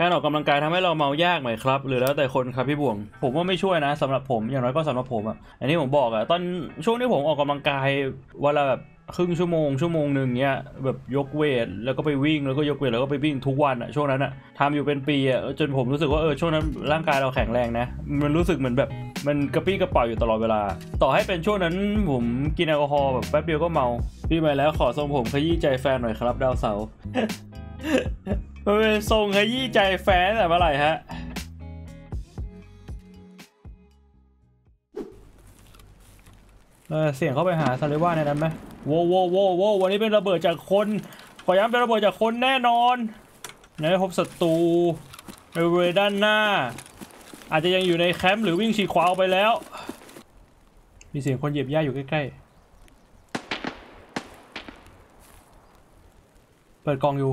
การออกกำลังกายทำให้เราเมายากไหมครับ หรือแล้วแต่คนครับพี่บ่วง ผมว่าไม่ช่วยนะสำหรับผมอย่างน้อยก็สำหรับผมอะอันนี้ผมบอกอะตอนช่วงที่ผมออกกำลังกายวันละแบบครึ่งชั่วโมงชั่วโมงหนึ่งเนี้ยแบบยกเวทแล้วก็ไปวิ่งแล้วก็ยกเวทแล้วก็ไปวิ่งทุกวันอะช่วงนั้นอะทำอยู่เป็นปีอะจนผมรู้สึกว่าเออช่วงนั้นร่างกายเราแข็งแรงนะ มันรู้สึกเหมือนแบบมันกระปี้กระเป๋าอยู่ตลอดเวลา ต่อให้เป็นช่วงนั้นผมกินแอลกอฮอล์แบบแป๊บเดียวก็เมาพี่มาแล้วขอทรงผมขยี้ใจแฟนหน่อยครับ ดาวเสาร์ มันเป็นทรงขยี้ใจแฟนแต่เมื่อไหร่ฮะเออเสียงเข้าไปหาซาเลว่าในนั้นไหมโว้วโว้วโว้วโว้ววันนี้เป็นระเบิดจากคน ขอย้ำเป็นระเบิดจากคนแน่นอนในพบศัตรูในบริเวณด้านหน้า อาจจะยังอยู่ในแคมป์หรือวิ่งฉีกขวาออกไปแล้ว มีเสียงคนเหยียบหญ้าอยู่ใกล้ๆ เปิดกล่องอยู่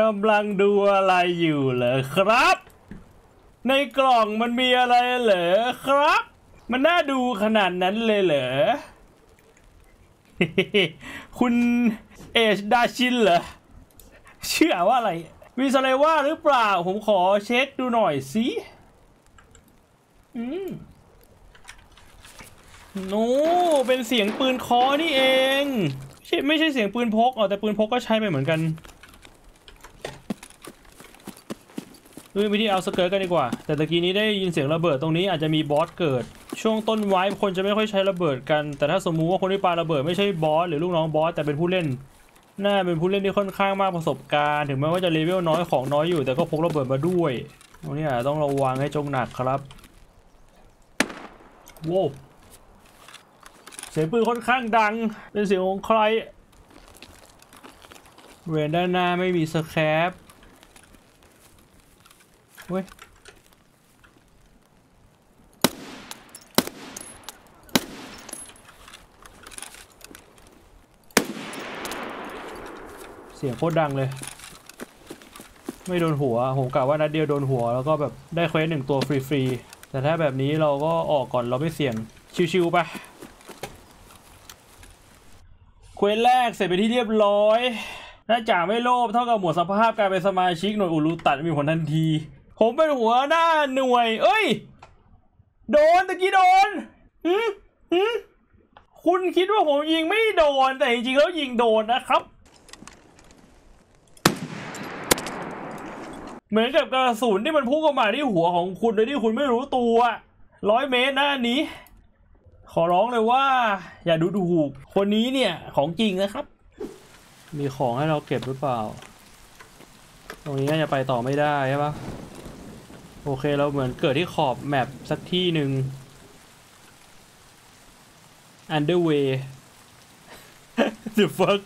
กำลังดูอะไรอยู่เหรอครับ ในกล่องมันมีอะไรเหรอครับ มันน่าดูขนาดนั้นเลยเหรอ คุณเอชดาชินเหรอ เชื่อว่าอะไร มีสเลว่าหรือเปล่า ผมขอเช็คดูหน่อยสิอืมโน้เป็นเสียงปืนคอนี่เอง ไม่ใช่ไม่ใช่เสียงปืนพกอ๋อแต่ปืนพกก็ใช้ไปเหมือนกัน เฮ้ยไปที่ outskirts กันดีกว่า แต่ตะกี้นี้ได้ยินเสียงระเบิดตรงนี้อาจจะมีบอสเกิด ช่วงต้นไว้คนจะไม่ค่อยใช้ระเบิดกัน แต่ถ้าสมมุติว่าคนที่ปาระเบิดไม่ใช่บอสหรือลูกน้องบอสแต่เป็นผู้เล่น น่าเป็นผู้เล่นที่ค่อนข้างมากประสบการณ์ ถึงแม้ว่าจะเลเวลน้อยของน้อยอยู่ แต่ก็พกระเบิดมาด้วยตรงนี้ต้องระวังให้จงหนักครับโว้เสียงปืนค่อนข้างดัง เป็นเสียงของใครเวนด้านหน้าไม่มี scav เว้ยเสียงโคตรดังเลย ไม่โดนหัวผมกะว่านัดเดียวโดนหัวแล้วก็แบบได้ quest หนึ่งตัวฟรีๆ แต่ถ้าแบบนี้เราก็ออกก่อนเราไม่เสี่ยง ชิวๆไปเควสแรกเสร็จไปที่เรียบร้อยน่าจาไม่โลภเท่ากับหมดสภาพการเป็นสมาชิกหน่วยอุลุตัดมีผลทันที ผมเป็นหัวหน้าหน่วย เอ้ย โดนตะกี้โดนหืมหืมคุณคิดว่าผมยิงไม่โดน แต่จริงๆแล้วยิงโดนนะครับ เหมือนกับกระสุนที่มันพุ่งเข้ามาที่หัวของคุณโดยที่คุณไม่รู้ตัวร้อยเมตรนะอันนี้ ขอร้องเลยว่า อย่าดูถูกคนนี้เนี่ยของจริงนะครับ มีของให้เราเก็บหรือเปล่า ตรงนี้น่าจะไปต่อไม่ได้ใช่ปะ โอเคเราเหมือนเกิดที่ขอบแมปสักที่หนึ่ง underway the fuck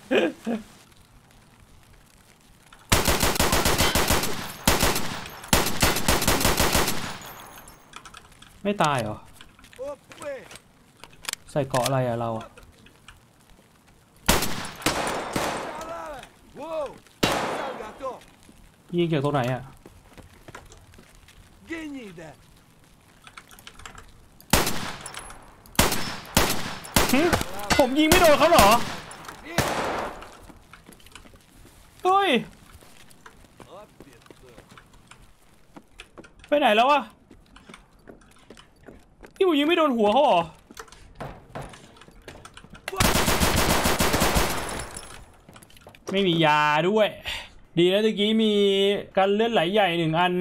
ไม่ตายเหรอ ใส่เกาะอะไรอะเราอะ Salare! Wow! Salgato! ยิงจากตรงไหนอะ Genide! หึผมยิงไม่โดนเขาเหรอ เฮ้ย Опять! ไปไหนแล้ววะที่ผมยิงไม่โดนหัวเขาเหรอ ไม่มียาด้วย ดีนะตะกี้มีการเลื่อนไหลใหญ่หนึ่งอัน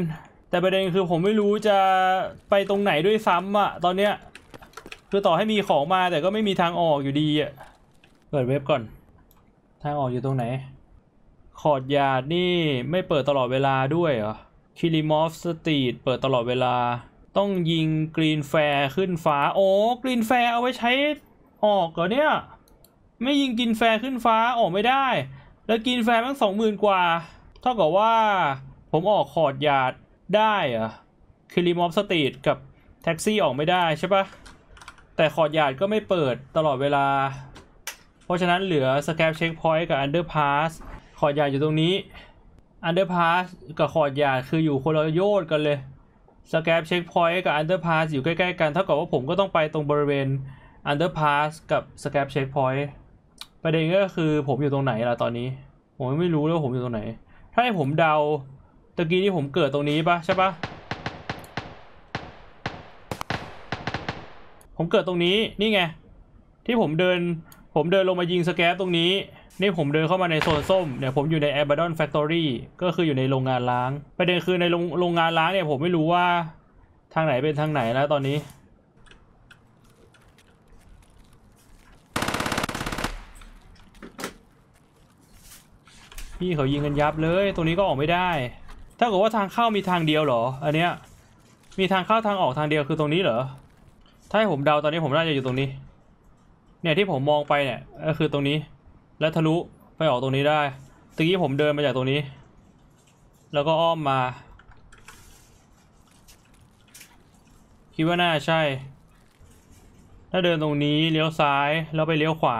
แต่ประเด็นคือผมไม่รู้จะไปตรงไหนด้วยซ้ำอะตอนเนี้ยคือต่อให้มีของมาแต่ก็ไม่มีทางออกอยู่ดีอะเปิดเว็บก่อน ทางออกอยู่ตรงไหนcourtyard นี่ไม่เปิดตลอดเวลาด้วยเหรอ Klimov Street เปิดตลอดเวลา ต้องยิง green flare ขึ้นฟ้า โอ้ green flare เอาไว้ใช้ออกเหรอเนี่ย ไม่ยิง green flare ขึ้นฟ้าออกไม่ได้ แล้ว green flare มันสองหมื่นกว่า เท่ากับว่า ผมออก courtyard ได้เหรอ Klimov Street กับแท็กซี่ออกไม่ได้ใช่ปะแต่ courtyard ก็ไม่เปิดตลอดเวลา เพราะฉะนั้นเหลือ scav checkpoint กับ underpass courtyard อยู่ตรงนี้ underpass กับ courtyard คืออยู่คนละโยชน์กันเลย scav checkpoint กับ underpass อยู่ใกล้ๆกันเท่ากับว่าผมก็ต้องไปตรงบริเวณ underpass กับ scav checkpoint ประเด็นก็คือผมอยู่ตรงไหนล่ะตอนนี้ ผมไม่รู้เลยว่าผมอยู่ตรงไหน ถ้าให้ผมเดา ตะกี้ที่ผมเกิดตรงนี้ปะใช่ปะผมเกิดตรงนี้นี่ไง ที่ผมเดิน ผมเดินลงมายิงสแกปตรงนี้ นี่ผมเดินเข้ามาในโซนส้มเนี่ยผมอยู่ใน a b a d o n Factory ก็คืออยู่ในโรงงานล้าง ประเด็นคือในโรงโรงงานล้างเนี่ยผมไม่รู้ว่าทางไหนเป็นทางไหนแล้วตอนนี้ พี่เขายิงกันยับเลย ตรงนี้ก็ออกไม่ได้ ถ้าเกิดว่าทางเข้ามีทางเดียวเหรอ อันเนี้ย มีทางเข้าทางออกทางเดียวคือตรงนี้เหรอ ถ้าให้ผมเดาตอนนี้ผมน่าจะอยู่ตรงนี้ เนี่ยที่ผมมองไปเนี่ยก็คือตรงนี้ และทะลุไปออกตรงนี้ได้ตะกี้ผมเดินมาจากตรงนี้ แล้วก็อ้อมมา คิดว่าน่าใช่ ถ้าเดินตรงนี้เลี้ยวซ้ายแล้วไปเลี้ยวขวา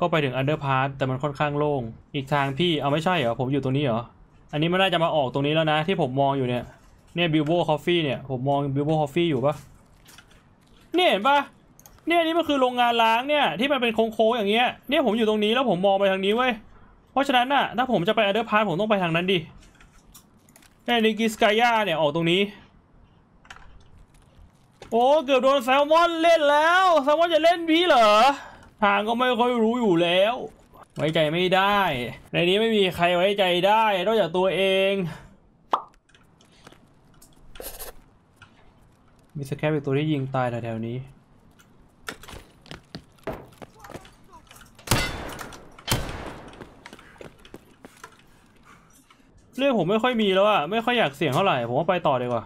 ก็ไปถึงอันเดอร์พาสแต่มันค่อนข้างโล่ง อีกทางพี่เอาไม่ใช่เหรอผมอยู่ตรงนี้เหรอ อันนี้มันน่าจะมาออกตรงนี้แล้วนะ ที่ผมมองอยู่เนี่ยเนี่ยบิวโบ coffee เนี่ยผมมองบิวโบ coffee อยู่ปะเนี่ยเห็นปะเนี่ยนี่มันคือโรงงานร้างเนี่ยที่มันเป็นโค้งๆอย่างเงี้ยเนี่ยผมอยู่ตรงนี้แล้วผมมองไปทางนี้เว้ยเพราะฉะนั้นน่ะถ้าผมจะไป underpass ผมต้องไปทางนั้นดิเนี่ย Nikitskaya เนี่ยออกตรงนี้ โอ้เกือบโดนแซลมอนเล่นแล้วแซลมอนจะเล่นพี่เหรอทางก็ไม่ค่อยรู้อยู่แล้ว ไว้ใจไม่ได้ ในนี้ไม่มีใครไว้ใจได้นอกจากตัวเอง มีสแคปอีกตัวที่ยิงตายแถวๆนี้ เรื่องผมไม่ค่อยมีแล้วอะไม่ค่อยอยากเสี่ยงเท่าไหร่ ผมว่าไปต่อดีกว่า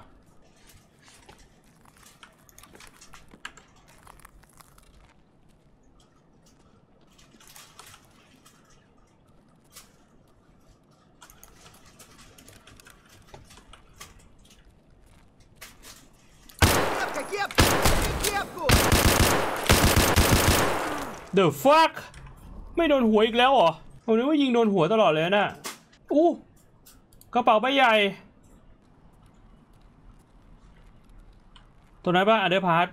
The fuck ไม่โดนหัวอีกแล้วเหรอ ผมนึกว่ายิงโดนหัวตลอดเลยนะอู้กระเป๋าใบใหญ่ ตัวนั้นป่ะ underpass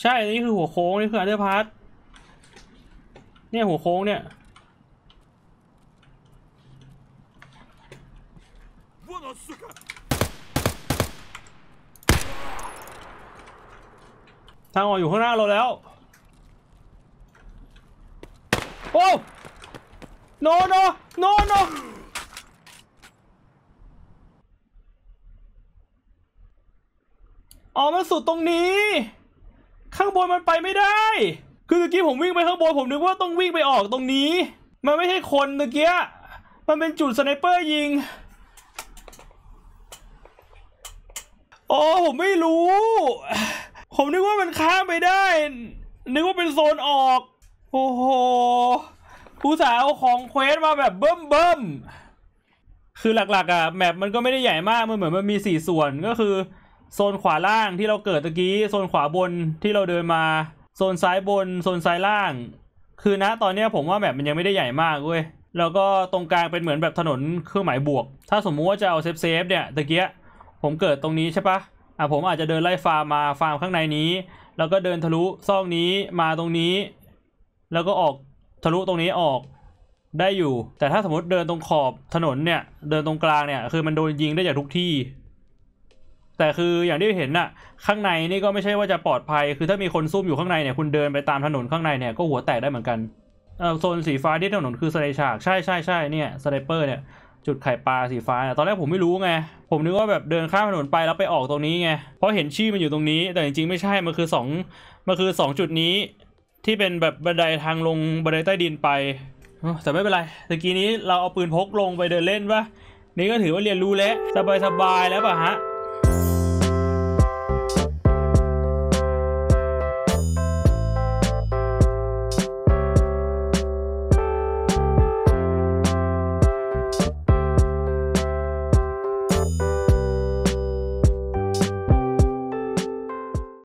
ใช่ อันนี้คือหัวโค้ง นี่คือ underpass เนี่ยหัวโค้งเนี่ย ทางออกอยู่ข้างหน้าเราแล้ว โอ้ no no no no อ๋อมันสุดตรงนี้ ข้างบนมันไปไม่ได้ คือตะกี้ผมวิ่งไปข้างบนผมนึกว่าต้องวิ่งไปออกตรงนี้ มันไม่ใช่คนตะกี้ มันเป็นจุด sniper ยิงอ๋อผมไม่รู้ ผมนึกว่ามันข้ามไปได้ นึกว่าเป็นโซนออก โอ้โหผู้สาวของ quest มาแบบเบิ่มเบิ่มคือหลักๆอะ map มันก็ไม่ได้ใหญ่มาก มันเหมือนมันมีสี่ส่วนก็คือ โซนขวาล่างที่เราเกิดตะกี้ โซนขวาบนที่เราเดินมา โซนซ้ายบน โซนซ้ายล่าง คือนะตอนเนี้ยผมว่า map มันยังไม่ได้ใหญ่มากเว้ย แล้วก็ตรงกลางเป็นเหมือนแบบถนนเครื่องหมายบวก ถ้าสมมุติว่าจะเอา safe safe เนี่ยตะกี้ผมเกิดตรงนี้ใช่ปะ อะผมอาจจะเดินไล่ฟาร์มมาฟาร์มข้างในนี้ แล้วก็เดินทะลุซอกนี้มาตรงนี้ แล้วก็ออกทะลุตรงนี้ออกได้อยู่ แต่ถ้าสมมติเดินตรงขอบถนนเนี่ย เดินตรงกลางเนี่ย คือมันโดนยิงได้จากทุกที่ แต่คืออย่างที่เห็นน่ะ ข้างในนี่ก็ไม่ใช่ว่าจะปลอดภัย คือถ้ามีคนซุ่มอยู่ข้างในเนี่ย คุณเดินไปตามถนนข้างในเนี่ย ก็หัวแตกได้เหมือนกัน เออโซนสีฟ้าที่ถนนคือสไน scav ใช่ใช่ใช่เนี่ย sniper เนี่ย จุดไข่ปลาสีฟ้าตอนแรกผมไม่รู้ไง ผมนึกว่าแบบเดินข้ามถนนไปแล้วไปออกตรงนี้ไง เพราะเห็นชื่อมันอยู่ตรงนี้ แต่จริงๆไม่ใช่ มันคือสองมันคือสองจุดนี้ ที่เป็นแบบบันไดทางลงบันไดใต้ดินไป แต่ไม่เป็นไรตะกี้นี้เราเอาปืนพกลงไปเดินเล่นปะนี่ก็ถือว่าเรียนรู้แล้วสบายๆแล้วป่ะฮะ